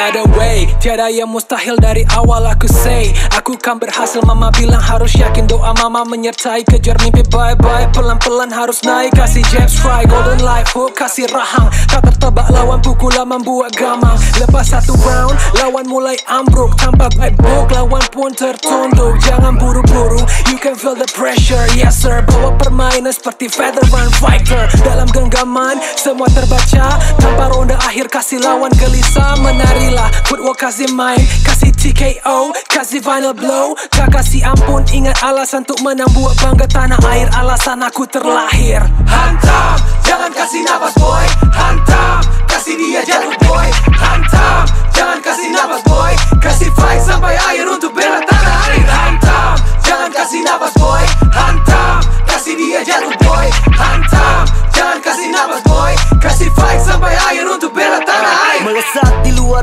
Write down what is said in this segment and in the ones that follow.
tanah air Way, tiada yang mustahil dari awal aku say. Aku kan berhasil mama bilang harus yakin. Doa mama menyertai Kejar mimpi bye-bye. Pelan-pelan harus naik Kasih jab strike, golden life hook kasih rahang. Tak tertebak lawan pukulan membuat gamang. Lepas satu round, lawan mulai ambruk. Tanpa baik book, lawan pun tertunduk. Jangan buru-buru, you can feel the pressure. Yes sir, bawa permainan seperti veteran fighter. Dalam genggaman, semua terbaca. Tanpa ronde akhir kasih lawan gelisah. Menarilah, footwork kasih main Kasih TKO, kasih final blow. Tak kasih ampun, ingat alasan untuk menang Buat bangga tanah air, alasan aku terlahir. Hantam, jangan kasih nafas boy. Hantam,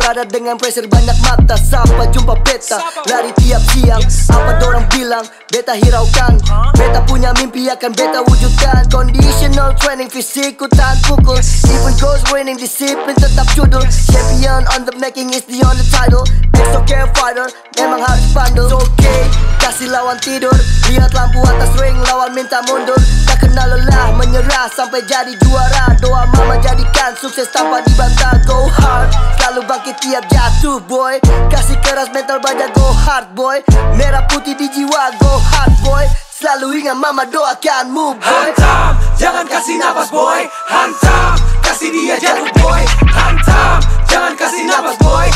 ada dengan pressure banyak mata. Sampai jumpa beta Lari tiap siang Apa dorang bilang? Beta hiraukan. Beta punya mimpi akan beta wujudkan. Conditional training fisik ku tahan pukul Even goes raining disiplin tetap judul. Champion on the making is the on the title. Exo care fighter. Memang harus It's okay. Kasih lawan tidur. Lihat lampu atas ring Lawan minta mundur. Tak kenal lelah Menyerah sampai jadi juara. Doa mama jadikan sukses tanpa dibantah. Go tiap jatuh boy. Kasih keras mental baja go hard boy. Merah putih di jiwa go hard boy. Selalu ingat mama doakanmu boy. Hantam, jangan kasih nafas boy. Hantam, kasih dia jatuh boy. Hantam, jangan kasih nafas boy